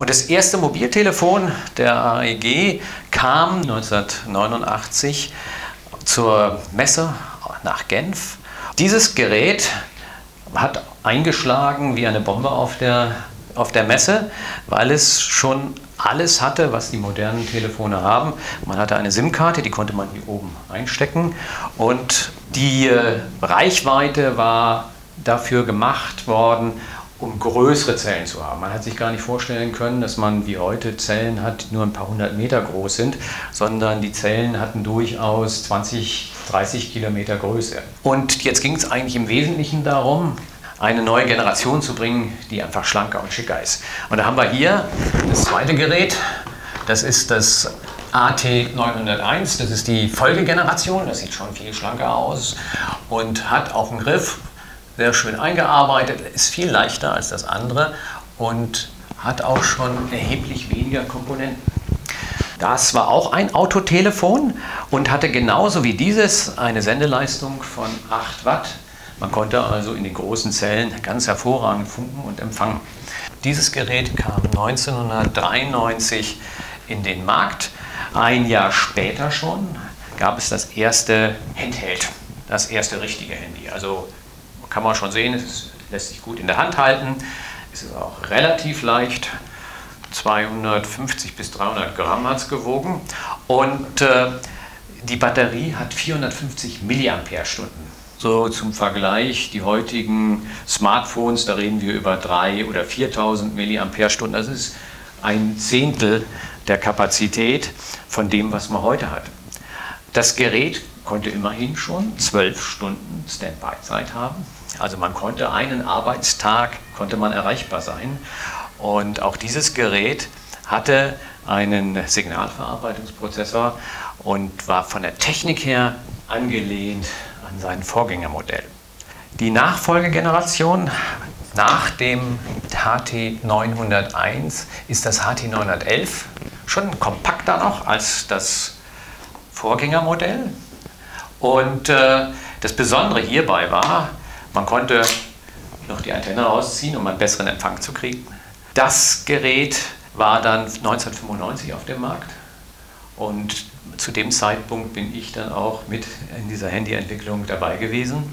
Und das erste Mobiltelefon der AEG kam 1989 zur Messe nach Genf. Dieses Gerät hat eingeschlagen wie eine Bombe auf der, auf der Messe, weil es schon alles hatte, was die modernen Telefone haben. Man hatte eine SIM-Karte, die konnte man hier oben einstecken und die äh, Reichweite war dafür gemacht worden, um größere Zellen zu haben. Man hat sich gar nicht vorstellen können, dass man wie heute Zellen hat, die nur ein paar hundert Meter groß sind, sondern die Zellen hatten durchaus 20, 30 Kilometer Größe. Und jetzt ging es eigentlich im Wesentlichen darum, eine neue Generation zu bringen, die einfach schlanker und schicker ist. Und da haben wir hier das zweite Gerät. Das ist das AT901. Das ist die Folgegeneration. Das sieht schon viel schlanker aus und hat auch einen Griff sehr schön eingearbeitet, ist viel leichter als das andere und hat auch schon erheblich weniger Komponenten. Das war auch ein Autotelefon und hatte genauso wie dieses eine Sendeleistung von 8 Watt. Man konnte also in den großen Zellen ganz hervorragend funken und empfangen. Dieses Gerät kam 1993 in den Markt. Ein Jahr später schon gab es das erste Handheld, das erste richtige Handy. Also kann man schon sehen, es lässt sich gut in der Hand halten. Es ist auch relativ leicht. 250 bis 300 Gramm hat es gewogen. Und äh, die Batterie hat 450 Milliampere-Stunden. So zum Vergleich, die heutigen Smartphones, da reden wir über 3.000 oder 4.000 Milliampere-Stunden. Das ist ein Zehntel der Kapazität von dem, was man heute hat. Das Gerät konnte immerhin schon zwölf Stunden Standby-Zeit haben. Also man konnte einen Arbeitstag konnte man erreichbar sein. Und auch dieses Gerät hatte einen Signalverarbeitungsprozessor und war von der Technik her angelehnt an sein Vorgängermodell. Die Nachfolgegeneration nach dem HT901 ist das HT911 schon kompakter noch als das Vorgängermodell. Und äh, das Besondere hierbei war, man konnte noch die Antenne rausziehen, um einen besseren Empfang zu kriegen. Das Gerät war dann 1995 auf dem Markt und zu dem Zeitpunkt bin ich dann auch mit in dieser Handyentwicklung dabei gewesen.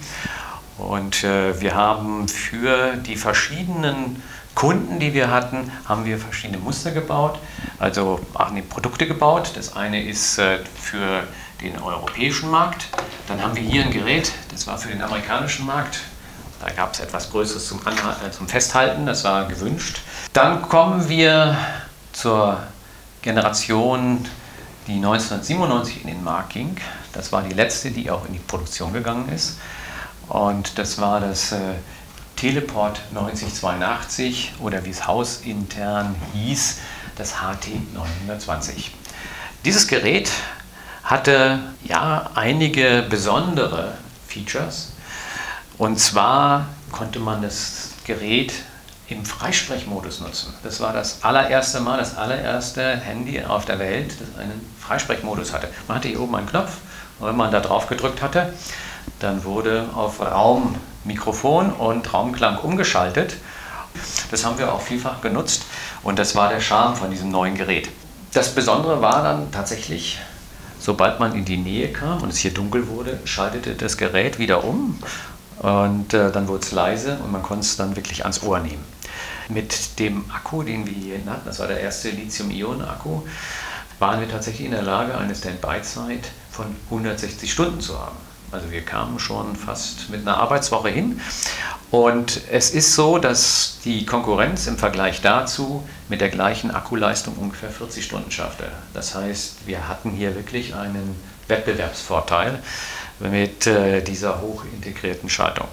Und äh, wir haben für die verschiedenen Kunden, die wir hatten, haben wir verschiedene Muster gebaut, also auch Produkte gebaut. Das eine ist äh, für den europäischen Markt. Dann haben wir hier ein Gerät, das war für den amerikanischen Markt. Da gab es etwas Größeres zum, äh, zum Festhalten, das war gewünscht. Dann kommen wir zur Generation, die 1997 in den Markt ging. Das war die letzte, die auch in die Produktion gegangen ist. Und das war das äh, Teleport 9082 oder wie es hausintern hieß, das HT920. Dieses Gerät hatte ja einige besondere Features. Und zwar konnte man das Gerät im Freisprechmodus nutzen. Das war das allererste Mal, das allererste Handy auf der Welt, das einen Freisprechmodus hatte. Man hatte hier oben einen Knopf und wenn man da drauf gedrückt hatte, dann wurde auf Raummikrofon und Raumklang umgeschaltet. Das haben wir auch vielfach genutzt und das war der Charme von diesem neuen Gerät. Das Besondere war dann tatsächlich, sobald man in die Nähe kam und es hier dunkel wurde, schaltete das Gerät wieder um und äh, dann wurde es leise und man konnte es dann wirklich ans Ohr nehmen. Mit dem Akku, den wir hier hatten, das war der erste Lithium-Ionen-Akku, waren wir tatsächlich in der Lage, eine Standby-Zeit von 160 Stunden zu haben. Also wir kamen schon fast mit einer Arbeitswoche hin. Und es ist so, dass die Konkurrenz im Vergleich dazu mit der gleichen Akkuleistung ungefähr 40 Stunden schaffte. Das heißt, wir hatten hier wirklich einen Wettbewerbsvorteil mit äh, dieser hochintegrierten Schaltung.